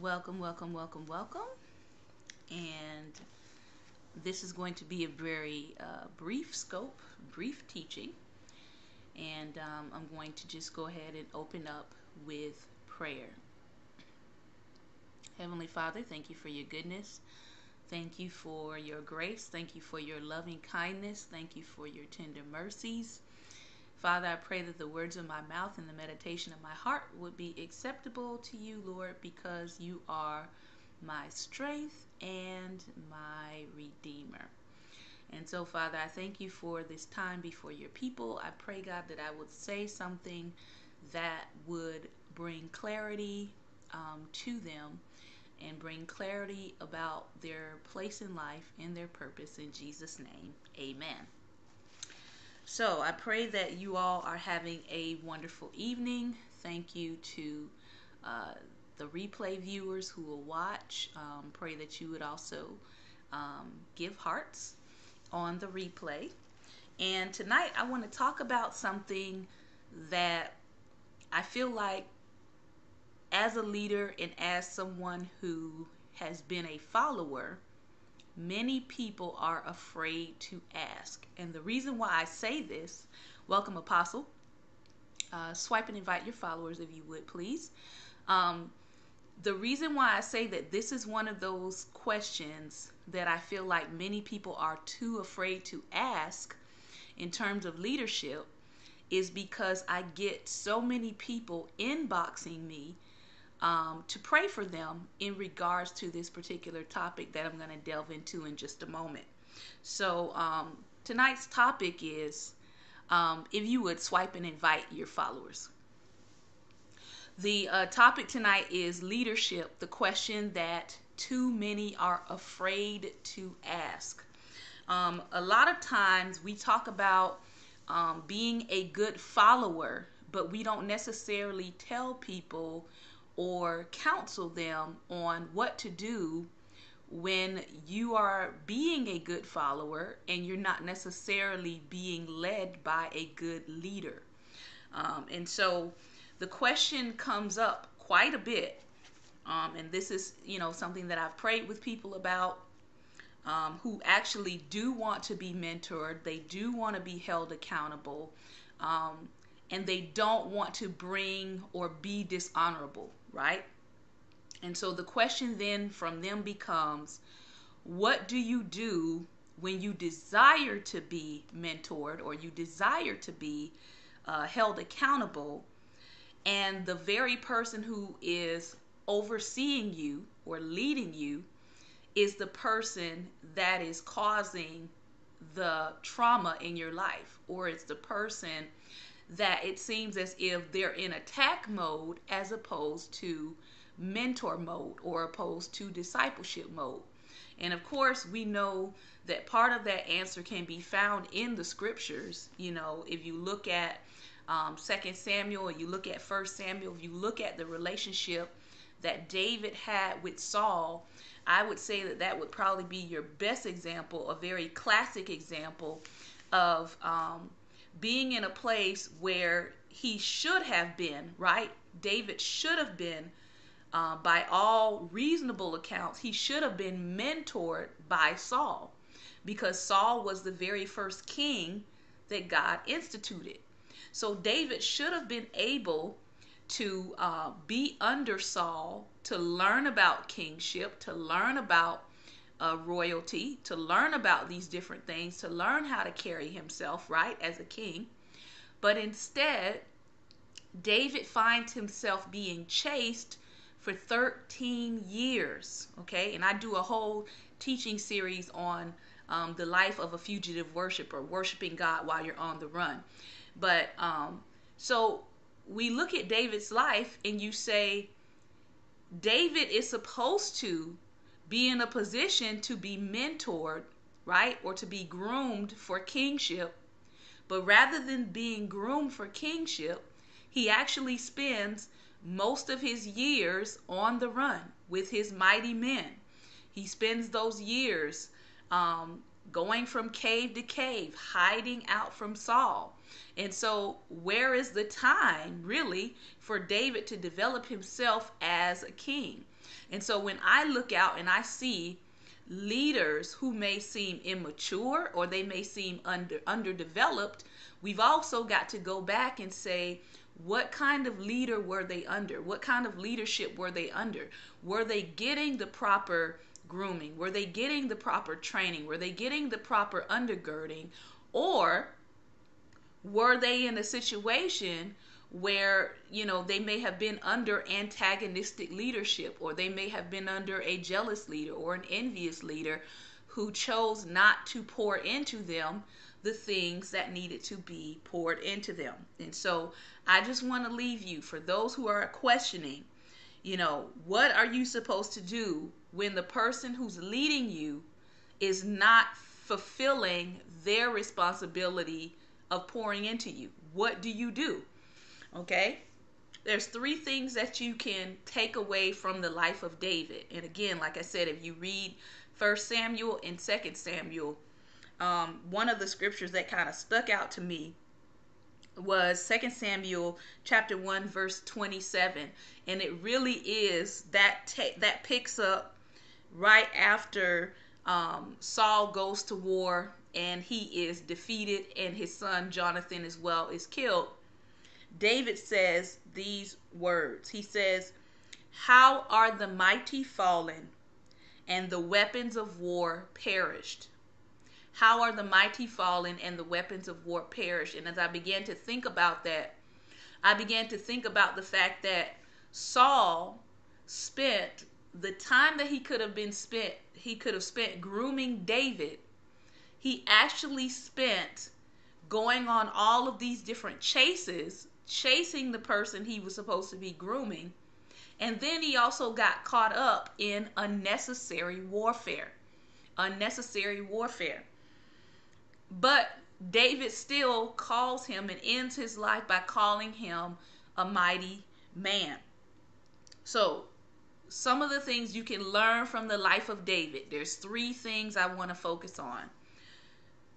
Welcome, welcome, welcome, welcome. And this is going to be a very uh, brief scope, brief teaching. And um, I'm going to just go ahead and open up with prayer. Heavenly Father, thank you for your goodness. Thank you for your grace. Thank you for your loving kindness. Thank you for your tender mercies. Father, I pray that the words of my mouth and the meditation of my heart would be acceptable to you, Lord, because you are my strength and my redeemer. And so, Father, I thank you for this time before your people. I pray, God, that I would say something that would bring clarity um, to them and bring clarity about their place in life and their purpose. In Jesus' name, amen. So I pray that you all are having a wonderful evening. Thank you to uh, the replay viewers who will watch. Um, pray that you would also um, give hearts on the replay. And tonight I want to talk about something that I feel like as a leader and as someone who has been a follower, many people are afraid to ask. And the reason why I say this, welcome, Apostle. Uh, swipe and invite your followers if you would, please. Um, the reason why I say that this is one of those questions that I feel like many people are too afraid to ask in terms of leadership is because I get so many people inboxing me um, to pray for them in regards to this particular topic that I'm going to delve into in just a moment. So, um, tonight's topic is um, if you would swipe and invite your followers. The uh, topic tonight is leadership, the question that too many are afraid to ask. Um, a lot of times we talk about um, being a good follower, but we don't necessarily tell people or counsel them on what to do when you are being a good follower and you're not necessarily being led by a good leader. Um, and so the question comes up quite a bit. Um, and this is, you know, something that I've prayed with people about um, who actually do want to be mentored. They do want to be held accountable. Um, and they don't want to bring or be dishonorable right? And so the question then from them becomes what do you do when you desire to be mentored or you desire to be uh, held accountable and the very person who is overseeing you or leading you is the person that is causing the trauma in your life or it's the person that it seems as if they're in attack mode as opposed to mentor mode or opposed to discipleship mode. And of course, we know that part of that answer can be found in the scriptures. You know, if you look at um, Second Samuel, you look at First Samuel, if you look at the relationship that David had with Saul, I would say that that would probably be your best example, a very classic example of um, being in a place where he should have been, right? David should have been, uh, by all reasonable accounts, he should have been mentored by Saul because Saul was the very first king that God instituted. So David should have been able to uh, be under Saul, to learn about kingship, to learn about royalty, to learn about these different things, to learn how to carry himself, right, as a king. But instead, David finds himself being chased for 13 years, okay? And I do a whole teaching series on um, the life of a fugitive worshiper, worshiping God while you're on the run. But um, so we look at David's life and you say, David is supposed to be in a position to be mentored, right? Or to be groomed for kingship. But rather than being groomed for kingship, he actually spends most of his years on the run with his mighty men. He spends those years um, going from cave to cave, hiding out from Saul. And so, where is the time really for David to develop himself as a king? And so, when I look out and I see leaders who may seem immature or they may seem under underdeveloped, we've also got to go back and say, what kind of leader were they under? What kind of leadership were they under? Were they getting the proper grooming? Were they getting the proper training? Were they getting the proper undergirding? Or were they in a situation where you know they may have been under antagonistic leadership or they may have been under a jealous leader or an envious leader who chose not to pour into them the things that needed to be poured into them. And so I just want to leave you for those who are questioning, you know, what are you supposed to do when the person who's leading you is not fulfilling their responsibility of pouring into you? What do you do? Okay? There's three things that you can take away from the life of David. And again, like I said, if you read First Samuel and Second Samuel, um, one of the scriptures that kind of stuck out to me was Second Samuel chapter 1 verse 27 and it really is that ta- that picks up right after um, Saul goes to war and he is defeated and his son Jonathan as well is killed David says these words. He says, How are the mighty fallen and the weapons of war perished? How are the mighty fallen and the weapons of war perished? And as I began to think about that, I began to think about the fact that Saul spent the time that he could have been spent, he could have spent grooming David. He actually spent going on all of these different chases chasing the person he was supposed to be grooming. And then he also got caught up in unnecessary warfare. Unnecessary warfare. But David still calls him and ends his life by calling him a mighty man. So, some of the things you can learn from the life of David. There's three things I want to focus on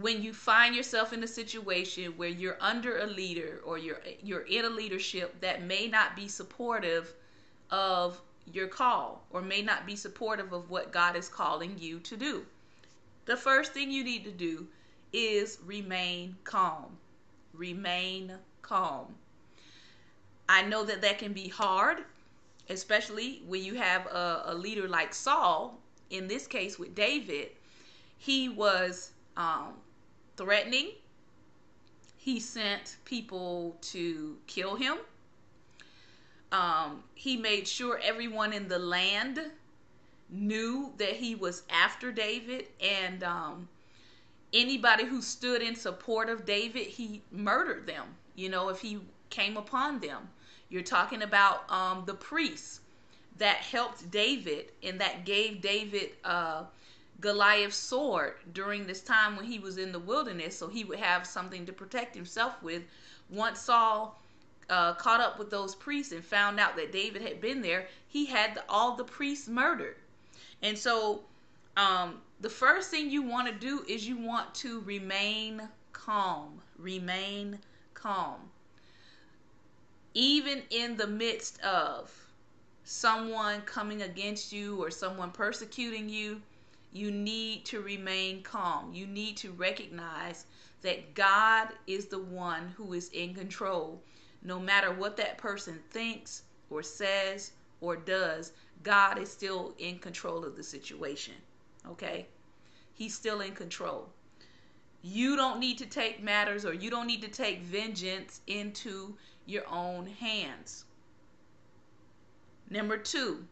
when you find yourself in a situation where you're under a leader or you're you're in a leadership that may not be supportive of your call or may not be supportive of what God is calling you to do. The first thing you need to do is remain calm. Remain calm. I know that that can be hard, especially when you have a, a leader like Saul. In this case, with David, he was um, threatening. He sent people to kill him. Um, he made sure everyone in the land knew that he was after David, and um, anybody who stood in support of David, he murdered them. You know, if he came upon them, you're talking about um, the priests that helped David and that gave David uh, Goliath's sword during this time when he was in the wilderness, so he would have something to protect himself with. Once Saul uh, caught up with those priests and found out that David had been there, he had the, all the priests murdered. And so, um, the first thing you want to do is you want to remain calm. Remain calm. Even in the midst of someone coming against you or someone persecuting you, you need to remain calm. You need to recognize that God is the one who is in control. No matter what that person thinks or says or does, God is still in control of the situation. Okay? He's still in control. You don't need to take matters or you don't need to take vengeance into your own hands. Number two,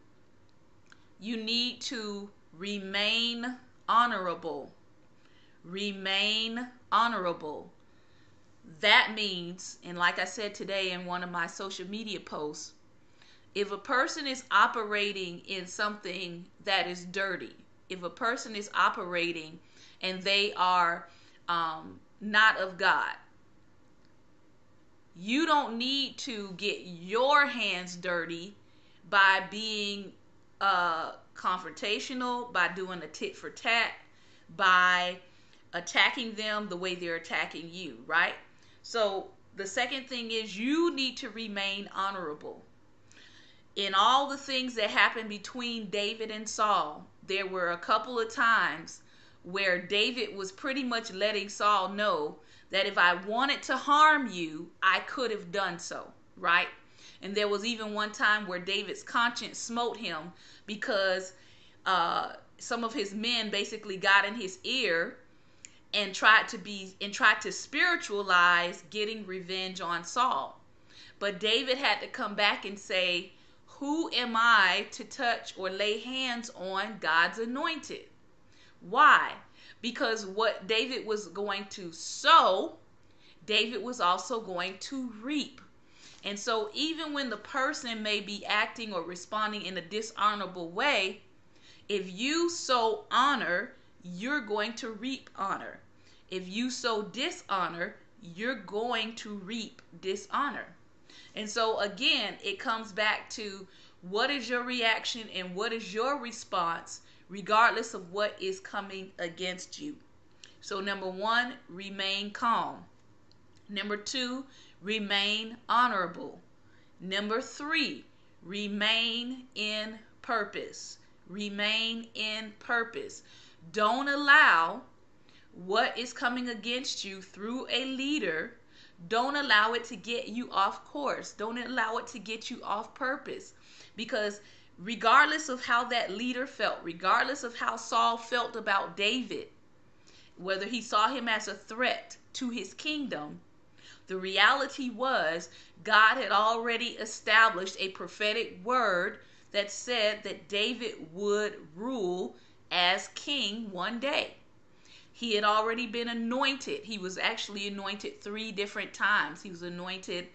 you need to remain honorable. Remain honorable. That means, and like I said today in one of my social media posts, if a person is operating in something that is dirty, if a person is operating and they are um, not of God, you don't need to get your hands dirty by being uh, confrontational, by doing a tit for tat, by attacking them the way they're attacking you, right? So the second thing is you need to remain honorable. In all the things that happened between David and Saul, there were a couple of times where David was pretty much letting Saul know that if I wanted to harm you, I could have done so, right? And there was even one time where David's conscience smote him because uh, some of his men basically got in his ear and tried to be and tried to spiritualize getting revenge on Saul. But David had to come back and say, Who am I to touch or lay hands on God's anointed? Why? Because what David was going to sow, David was also going to reap. And so, even when the person may be acting or responding in a dishonorable way, if you sow honor, you're going to reap honor. If you sow dishonor, you're going to reap dishonor. And so, again, it comes back to what is your reaction and what is your response, regardless of what is coming against you. So, number one, remain calm. Number two, remain honorable. Number three, remain in purpose. Remain in purpose. Don't allow what is coming against you through a leader. Don't allow it to get you off course. Don't allow it to get you off purpose. Because regardless of how that leader felt, regardless of how Saul felt about David, whether he saw him as a threat to his kingdom, the reality was God had already established a prophetic word that said that David would rule as king one day. He had already been anointed. He was actually anointed three different times. He was anointed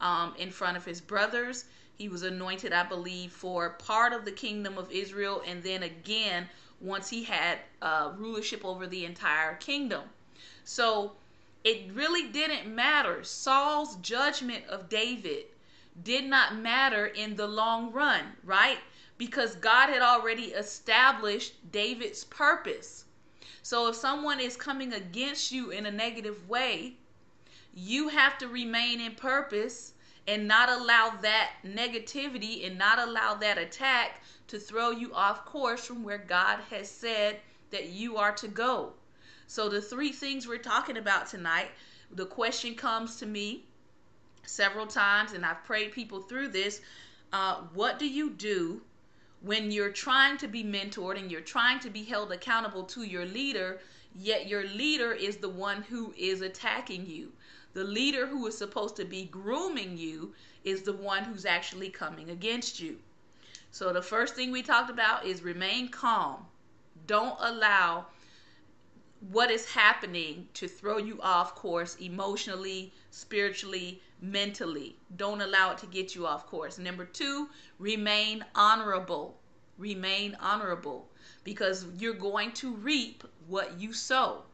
um, in front of his brothers. He was anointed, I believe, for part of the kingdom of Israel, and then again once he had uh, rulership over the entire kingdom. So it really didn't matter. Saul's judgment of David did not matter in the long run, right? Because God had already established David's purpose. So if someone is coming against you in a negative way, you have to remain in purpose and not allow that negativity and not allow that attack to throw you off course from where God has said that you are to go. So, the three things we're talking about tonight, the question comes to me several times, and I've prayed people through this. Uh, what do you do when you're trying to be mentored and you're trying to be held accountable to your leader, yet your leader is the one who is attacking you? The leader who is supposed to be grooming you is the one who's actually coming against you. So, the first thing we talked about is remain calm. Don't allow what is happening to throw you off course emotionally, spiritually, mentally. Don't allow it to get you off course. Number two, remain honorable. Remain honorable because you're going to reap what you sow.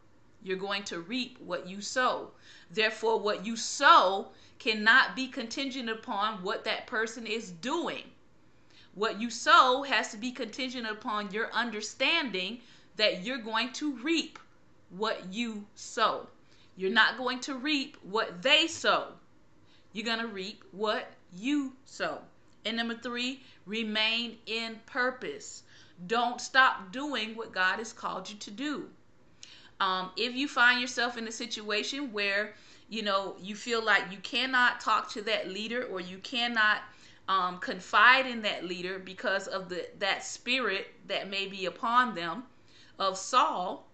You're going to reap what you sow. Therefore, what you sow cannot be contingent upon what that person is doing. What you sow has to be contingent upon your understanding that you're going to reap what you sow. You're not going to reap what they sow. You're going to reap what you sow. And number three, remain in purpose. Don't stop doing what God has called you to do. Um, if you find yourself in a situation where you know you feel like you cannot talk to that leader or you cannot um, confide in that leader because of the that spirit that may be upon them of Saul,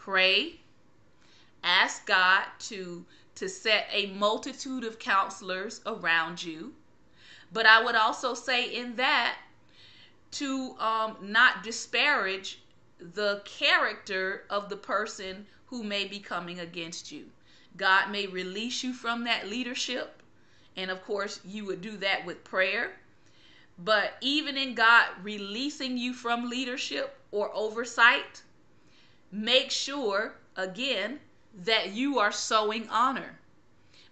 pray, ask God to to set a multitude of counselors around you. But I would also say in that to um, not disparage the character of the person who may be coming against you. God may release you from that leadership, and of course, you would do that with prayer. But even in God releasing you from leadership or oversight, make sure, again, that you are sowing honor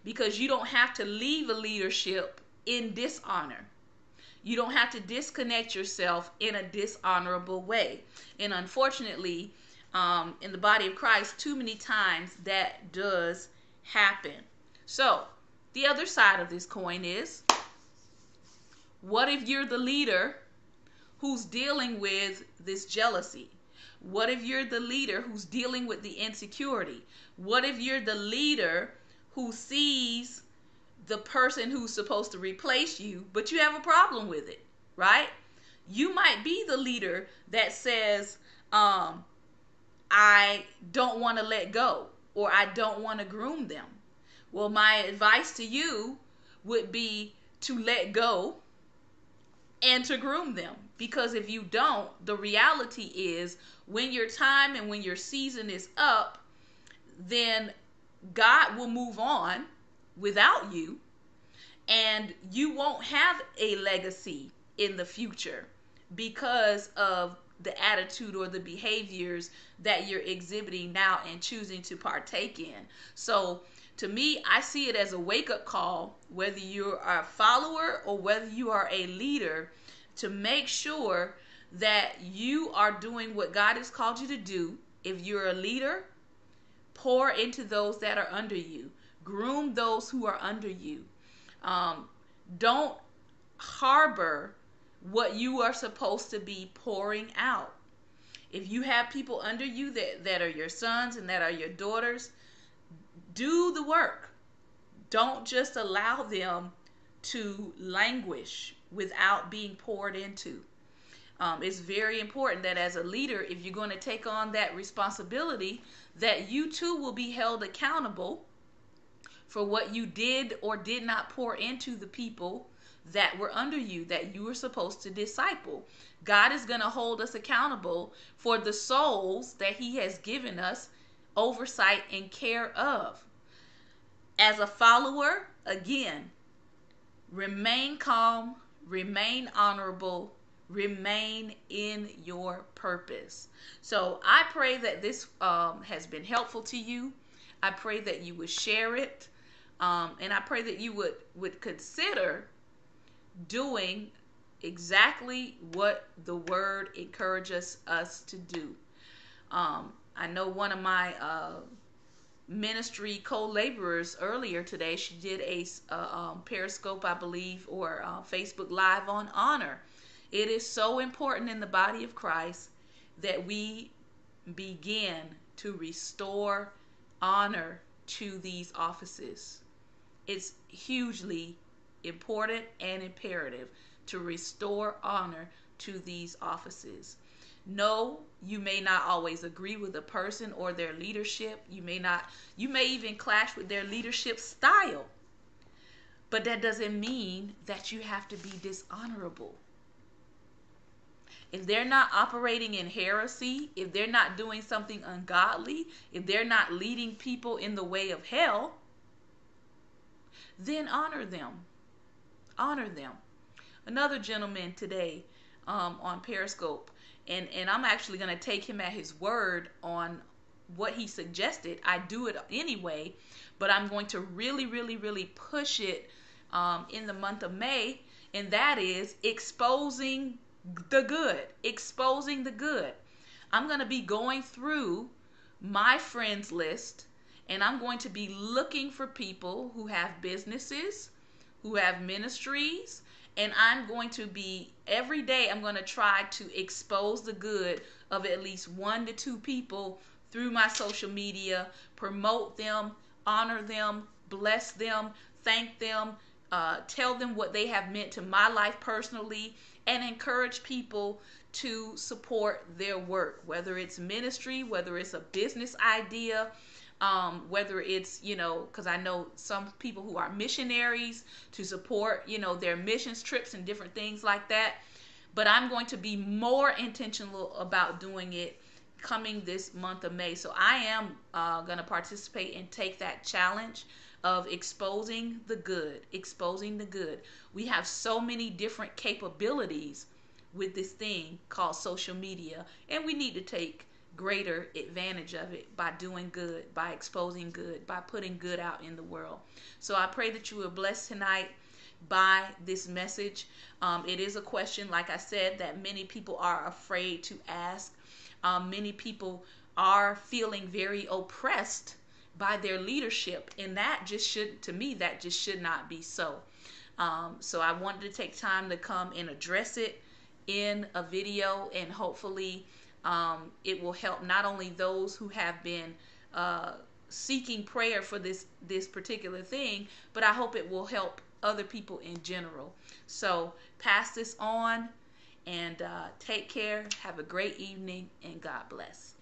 because you don't have to leave a leadership in dishonor. You don't have to disconnect yourself in a dishonorable way. And unfortunately, um, in the body of Christ, too many times that does happen. So, the other side of this coin is what if you're the leader who's dealing with this jealousy? What if you're the leader who's dealing with the insecurity? What if you're the leader who sees the person who's supposed to replace you, but you have a problem with it, right? You might be the leader that says, um, I don't want to let go or I don't want to groom them. Well, my advice to you would be to let go and to groom them. Because if you don't, the reality is when your time and when your season is up, then God will move on without you and you won't have a legacy in the future because of the attitude or the behaviors that you're exhibiting now and choosing to partake in. So, to me, I see it as a wake up call, whether you're a follower or whether you are a leader, to make sure that you are doing what God has called you to do. If you're a leader, pour into those that are under you, groom those who are under you. Um, don't harbor what you are supposed to be pouring out. If you have people under you that, that are your sons and that are your daughters, do the work. Don't just allow them to languish without being poured into. Um, it's very important that as a leader, if you're going to take on that responsibility, that you too will be held accountable for what you did or did not pour into the people that were under you that you were supposed to disciple. God is going to hold us accountable for the souls that He has given us oversight and care of. As a follower, again, remain calm, remain honorable, remain in your purpose. So I pray that this um, has been helpful to you. I pray that you would share it. Um, and I pray that you would, would consider doing exactly what the word encourages us to do. Um, I know one of my uh, ministry co-laborers earlier today. She did a uh, um, Periscope, I believe, or uh, Facebook Live on honor. It is so important in the body of Christ that we begin to restore honor to these offices. It's hugely important and imperative to restore honor to these offices. No, you may not always agree with a person or their leadership. You may not, you may even clash with their leadership style. But that doesn't mean that you have to be dishonorable. If they're not operating in heresy, if they're not doing something ungodly, if they're not leading people in the way of hell, then honor them honor them. Another gentleman today um, on Periscope, and, and I'm actually going to take him at his word on what he suggested. I do it anyway, but I'm going to really, really, really push it um, in the month of May, and that is exposing the good. Exposing the good. I'm going to be going through my friends list and I'm going to be looking for people who have businesses, who have ministries and I'm going to be every day I'm going to try to expose the good of at least one to two people through my social media, promote them, honor them, bless them, thank them, uh, tell them what they have meant to my life personally, and encourage people to support their work, whether it's ministry, whether it's a business idea, um, whether it's you know because i know some people who are missionaries to support you know their missions trips and different things like that. But i'm going to be more intentional about doing it coming this month of may. So i am uh, going to participate and take that challenge of exposing the good exposing the good. We have so many different capabilities with this thing called social media and we need to take greater advantage of it by doing good, by exposing good, by putting good out in the world. So I pray that you are blessed tonight by this message. Um, it is a question, like I said, that many people are afraid to ask. Um, many people are feeling very oppressed by their leadership. And that just should, to me, that just should not be so. Um, so I wanted to take time to come and address it in a video, and hopefully um, it will help not only those who have been uh, seeking prayer for this this particular thing, but I hope it will help other people in general. So pass this on and uh, take care. Have a great evening and God bless.